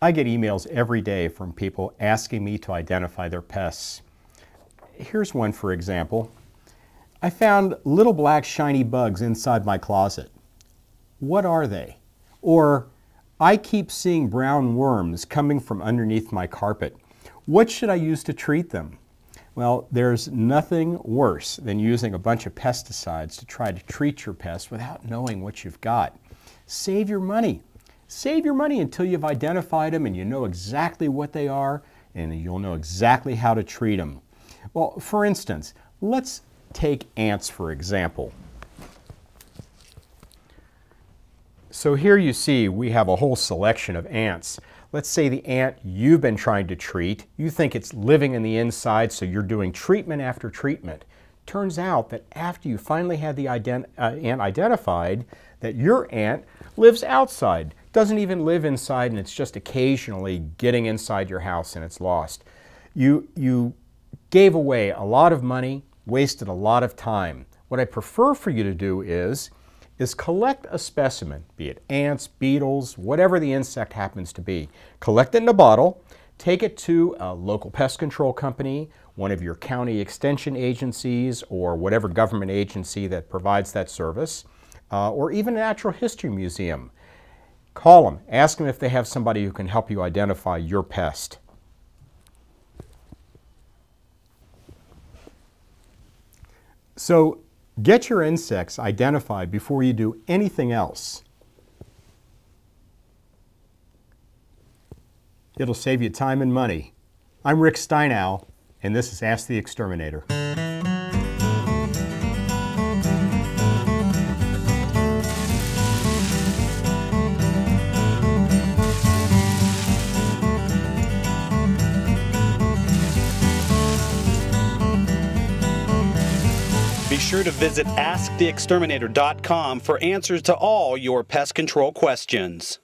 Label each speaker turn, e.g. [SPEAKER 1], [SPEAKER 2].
[SPEAKER 1] I get emails every day from people asking me to identify their pests. Here's one for example. I found little black shiny bugs inside my closet. What are they? Or, I keep seeing brown worms coming from underneath my carpet. What should I use to treat them? Well, there's nothing worse than using a bunch of pesticides to try to treat your pest without knowing what you've got. Save your money. Save your money until you've identified them and you know exactly what they are and you'll know exactly how to treat them. Well, for instance, let's take ants for example. So here you see we have a whole selection of ants. Let's say the ant you've been trying to treat, you think it's living in the inside, so you're doing treatment after treatment. Turns out that after you finally had the ident uh, ant identified, that your ant lives outside doesn't even live inside and it's just occasionally getting inside your house and it's lost. You, you gave away a lot of money, wasted a lot of time. What I prefer for you to do is, is collect a specimen, be it ants, beetles, whatever the insect happens to be. Collect it in a bottle, take it to a local pest control company, one of your county extension agencies, or whatever government agency that provides that service, uh, or even a natural history museum. Call them. Ask them if they have somebody who can help you identify your pest. So get your insects identified before you do anything else. It'll save you time and money. I'm Rick Steinau, and this is Ask the Exterminator.
[SPEAKER 2] Be sure to visit AskTheExterminator.com for answers to all your pest control questions.